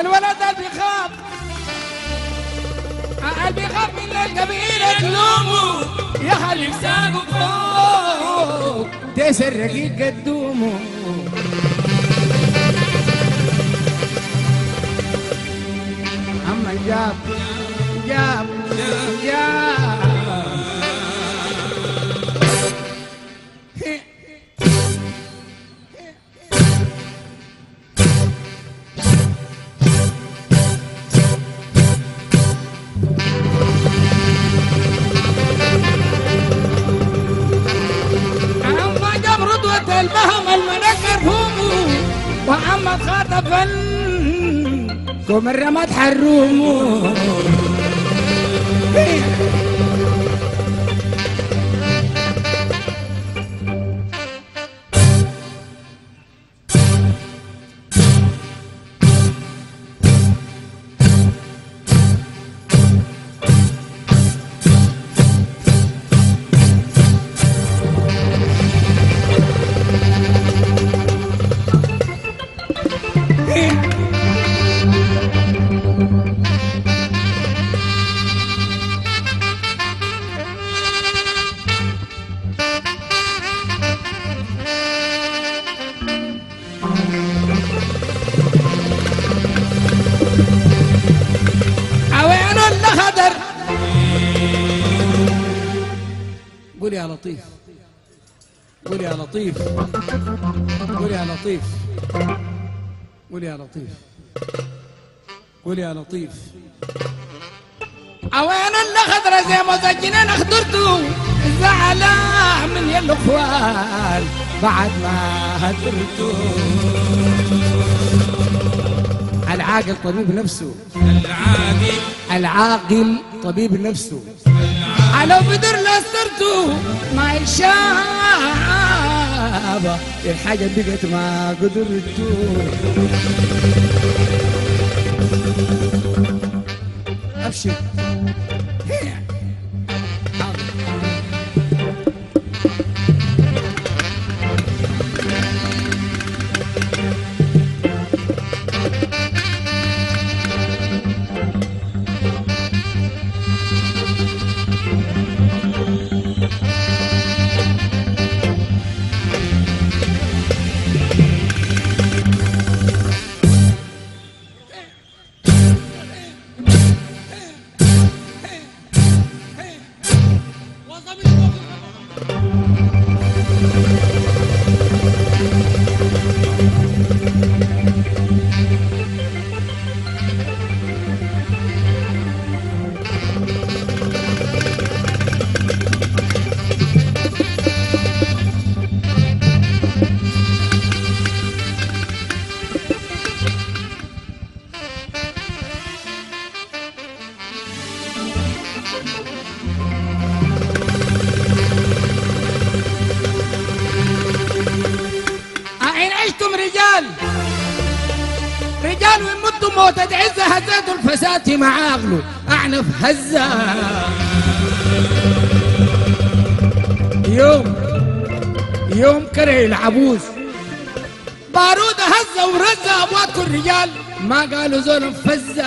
الولد اللي بيخاف اللي بيخاف من القبيلة تلومه. يا خلي ساقه فوق. تسر رقيق قدومه أما جاب جاب جاب. وأما خاطب كم يا لطيف. قول يا لطيف. قول يا لطيف. قول يا لطيف. قول يا لطيف. أوين الأخضر زي ما سجنين أخضرتو زعلان من يا الأخوان بعد ما هدرتو. العاقل طبيب نفسه. العاقل. العاقل طبيب نفسه. على بدر لاسترته ما الشابة الحاجة بقت ما قدرته أبشر موتة عزة هزيتوا الفساد مع عقله أعنف هزة. يوم يوم كره العبوس. بارود هزة ورزة أبواتكم الرجال ما قالوا زول فزة.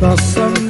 the sun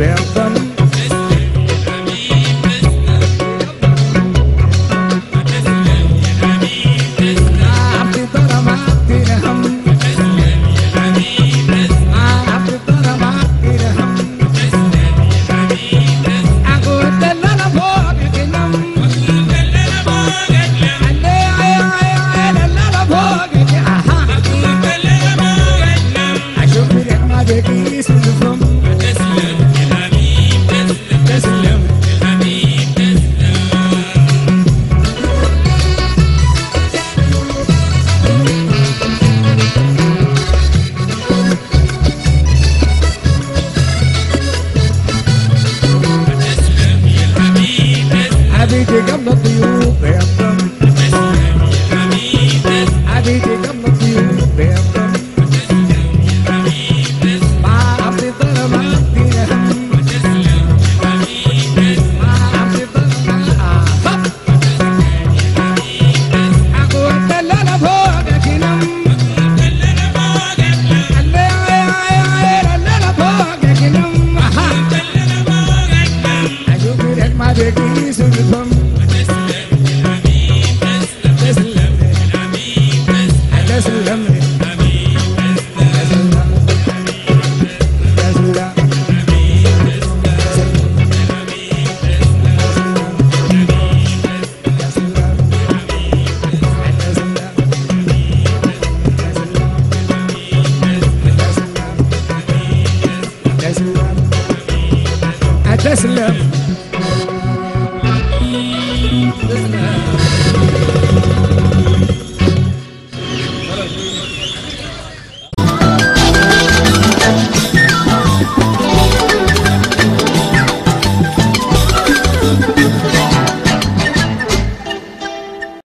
desperta